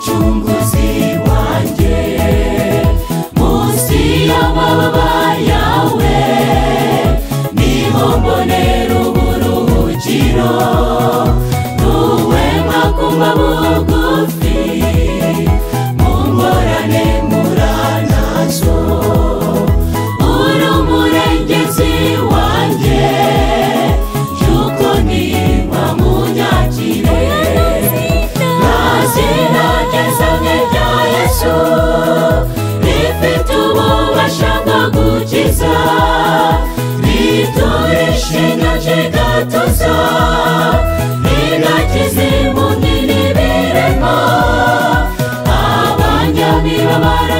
muchunguzi wanje musi yamababa yawe nihombonero buruhukiro ruwe makumbabuzi amar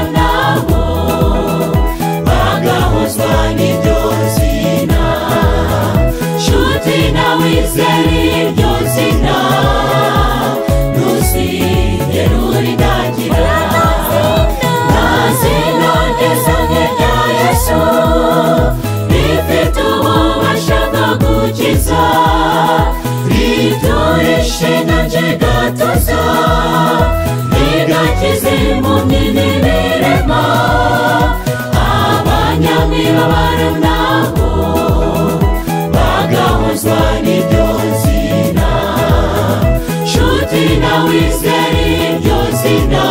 mibabaro nabo is n'ibyo nzina nshuti nawe izere ibyo nzina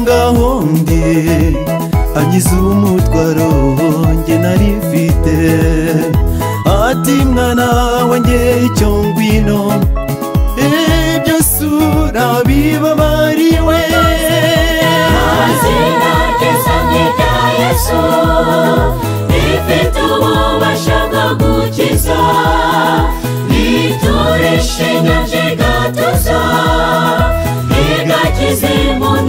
ngahonge agize umutwaro wanjye narifite ati mwana wanjye icyo ngwino ibyo sura bibabariwe amazina ry'izamwe rya yesu rifite ububasha bwo gukiza riturishe nyabyo gatuza rigakiza impunzi